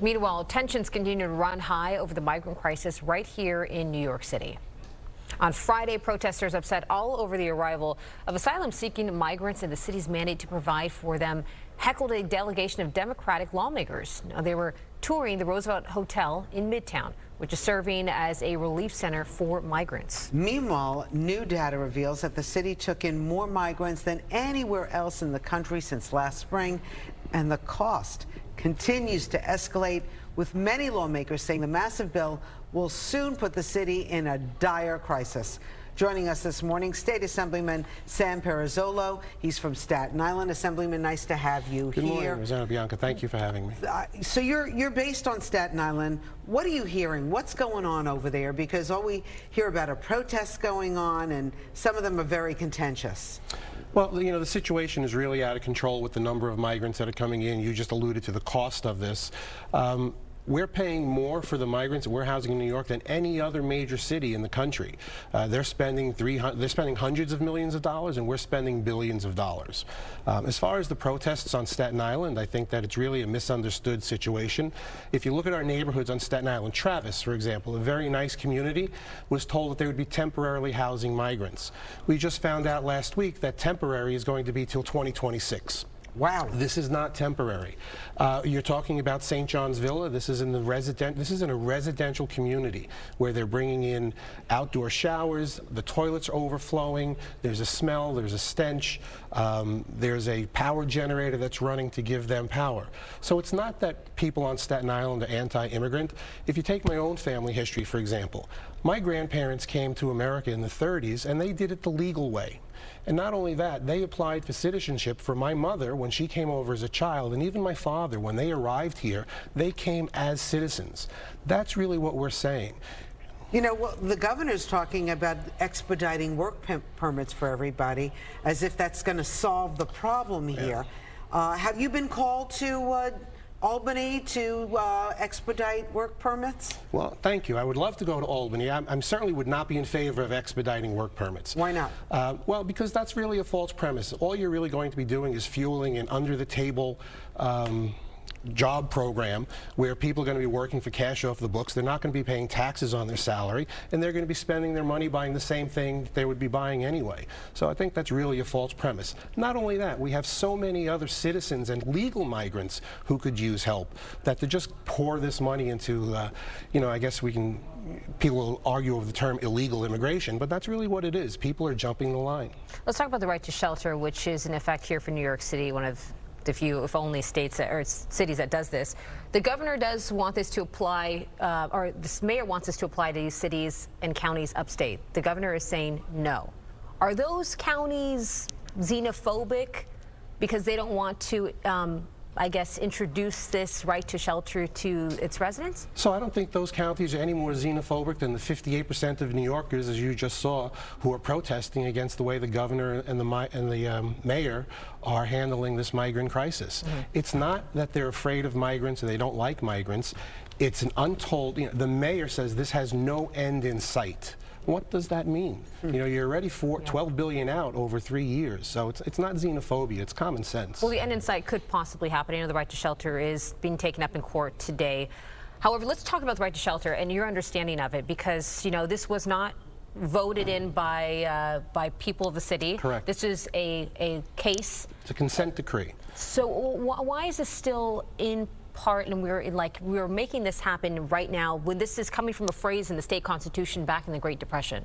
Meanwhile, tensions continue to run high over the migrant crisis right here in New York City. On Friday, protesters upset all over the arrival of asylum-seeking migrants and the city's mandate to provide for them heckled a delegation of Democratic lawmakers. Now, they were touring the Roosevelt Hotel in Midtown, which is serving as a relief center for migrants. Meanwhile, new data reveals that the city took in more migrants than anywhere else in the country since last spring, and the cost continues to escalate, with many lawmakers saying the massive bill will soon put the city in a dire crisis. Joining us this morning, State Assemblyman Sam Pirozzolo. He's from Staten Island. Assemblyman, nice to have you Good here. morning, Rosanna Bianca. Thank you for having me. Uh, so you're you're based on Staten Island. What are you hearing? What's going on over there? Because all we hear about are protests going on, and some of them are very contentious. Well, you know, the situation is really out of control with the number of migrants that are coming in. You just alluded to the cost of this. Um, we're paying more for the migrants we're housing in New York than any other major city in the country. Uh, they're spending three they're spending hundreds of millions of dollars, and we're spending billions of dollars. Um, as far as the protests on Staten Island, I think that it's really a misunderstood situation. If you look at our neighborhoods on Staten Island, Travis, for example, a very nice community, was told that they would be temporarily housing migrants. We just found out last week that temporary is going to be till 2026. Wow. This is not temporary. Uh, you're talking about St. John's Villa. This is in the resident. This is in a residential community where they're bringing in outdoor showers. The toilets are overflowing. There's a smell. There's a stench. Um, there's a power generator that's running to give them power. So it's not that people on Staten Island are anti-immigrant. If you take my own family history, for example, my grandparents came to America in the 30s and they did it the legal way. And not only that, they applied for citizenship for my mother when she came over as a child, and even my father, when they arrived here, they came as citizens. That's really what we're saying. You know, well, the governor's talking about expediting work permits for everybody, as if that's going to solve the problem here. Yeah. Uh, have you been called to uh, Albany to uh, expedite work permits? Well, thank you. I would love to go to Albany. I am certainly would not be in favor of expediting work permits. Why not? Uh, well, because that's really a false premise. All you're really going to be doing is fueling an under-the-table um, job program where people are going to be working for cash off the books. They're not going to be paying taxes on their salary, and they're going to be spending their money buying the same thing they would be buying anyway. So I think that's really a false premise. Not only that, we have so many other citizens and legal migrants who could use help that to just pour this money into, uh, you know, I guess we can people will argue over the term illegal immigration, but that's really what it is. People are jumping the line. Let's talk about the right to shelter, which is in effect here for New York City, one of the few, if only, states that, or cities that does this. The governor does want this to apply, uh, or this mayor wants this to apply to these cities and counties upstate. The governor is saying no. Are those counties xenophobic because they don't want to um, I guess, introduce this right to shelter to its residents? So I don't think those counties are any more xenophobic than the 58% of New Yorkers, as you just saw, who are protesting against the way the governor and the, and the um, mayor are handling this migrant crisis. Mm -hmm. It's not that they're afraid of migrants or they don't like migrants. It's an untold, you know, the mayor says this has no end in sight. What does that mean? Hmm. You know, you're already four, yeah. 12 billion out over three years, so it's, it's not xenophobia, it's common sense. Well, the end in sight could possibly happen. I know the right to shelter is being taken up in court today. However, let's talk about the right to shelter and your understanding of it, because, you know, this was not voted in by uh, by people of the city. Correct. This is a, a case. It's a consent decree. So why is this still in part and we're in like we're making this happen right now when this is coming from a phrase in the state constitution back in the Great Depression?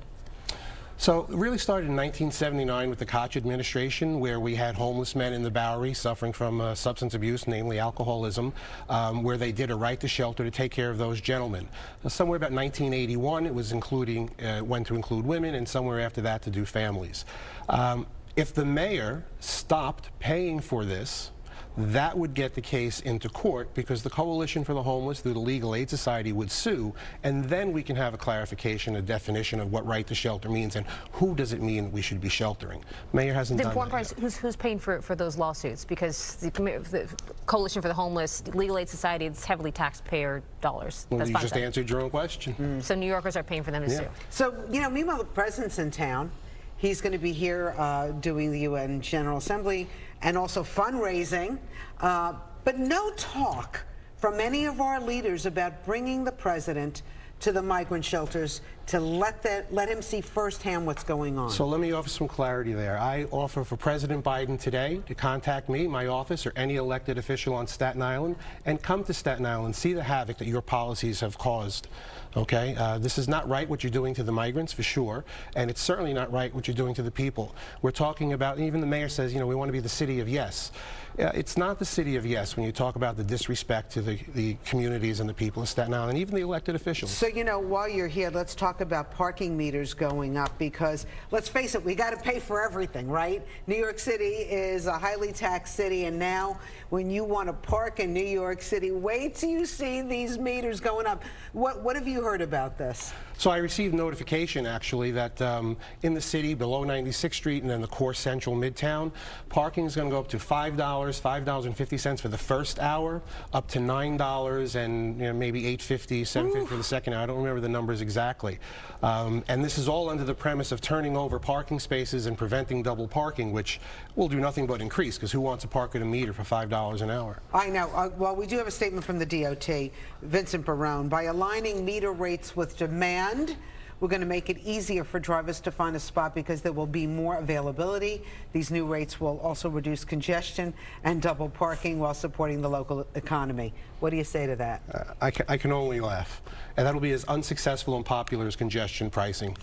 So it really started in 1979 with the Koch administration, where we had homeless men in the Bowery suffering from uh, substance abuse, namely alcoholism, um, where they did a right to shelter to take care of those gentlemen. Uh, somewhere about 1981, it was including, uh, went to include women, and somewhere after that to do families. Um, if the mayor stopped paying for this, that would get the case into court because the Coalition for the Homeless through the Legal Aid Society would sue, and then we can have a clarification, a definition of what right to shelter means and who does it mean we should be sheltering. Mayor hasn't the done important part is who's, who's paying for, for those lawsuits because the, the, Coalition for the Homeless, Legal Aid Society, it's heavily taxpayer dollars. Well, you just answered your own question. Mm. So New Yorkers are paying for them to yeah. sue. So, you know, meanwhile, the president's in town. He's going to be here uh, doing the UN General Assembly and also fundraising, uh, but no talk from any of our leaders about bringing the president to the migrant shelters to let that let him see firsthand what's going on? So let me offer some clarity there. I offer for President Biden today to contact me, my office, or any elected official on Staten Island and come to Staten Island, see the havoc that your policies have caused. Okay? Uh, this is not right what you're doing to the migrants, for sure, and it's certainly not right what you're doing to the people. We're talking about, even the mayor says, you know, we want to be the city of yes. Uh, it's not the city of yes when you talk about the disrespect to the, the communities and the people of Staten Island, and even the elected officials. So, you know, while you're here, let's talk about parking meters going up because let's face it, we got to pay for everything, right? New York City is a highly taxed city, and now when you want to park in New York City, wait till you see these meters going up. What, what have you heard about this? So I received notification actually that um, in the city below 96th Street and then the core central midtown, parking is going to go up to $5, $5.50 for the first hour, up to $9 and you know, maybe $8.50, $7.50 for the second hour. I don't remember the numbers exactly. Um, and this is all under the premise of turning over parking spaces and preventing double parking, which will do nothing but increase because who wants to park at a meter for $5 an hour? I know. Uh, well, we do have a statement from the DOT, Vincent Barone. By aligning meter rates with demand, we're going to make it easier for drivers to find a spot because there will be more availability. These new rates will also reduce congestion and double parking while supporting the local economy. What do you say to that? Uh, I, I can only laugh. And that'll be as unsuccessful and popular as congestion pricing.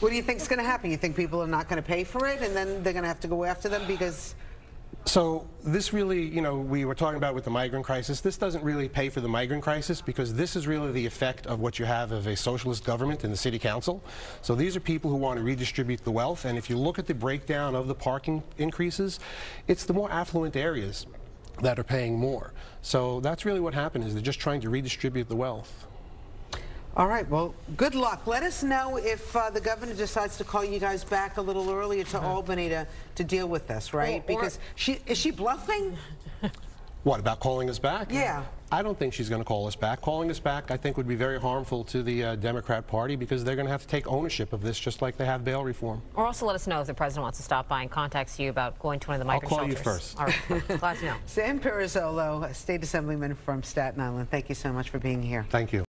What do you think is going to happen? You think people are not going to pay for it and then they're going to have to go after them because So this really, you know, we were talking about with the migrant crisis, this doesn't really pay for the migrant crisis because this is really the effect of what you have of a socialist government in the city council. So these are people who want to redistribute the wealth, and if you look at the breakdown of the parking increases, it's the more affluent areas that are paying more. So that's really what happened is they're just trying to redistribute the wealth. All right, well, good luck. Let us know if uh, the governor decides to call you guys back a little earlier to Albany to, to deal with this, right? Or- or- because she is she bluffing? What, about calling us back? Yeah. I don't think she's going to call us back. Calling us back, I think, would be very harmful to the uh, Democrat Party because they're going to have to take ownership of this just like they have bail reform. Or also let us know if the president wants to stop by and contacts you about going to one of the migrant I'll call you first. All right, glad to know. Sam Pirozzolo, State Assemblyman from Staten Island, thank you so much for being here. Thank you.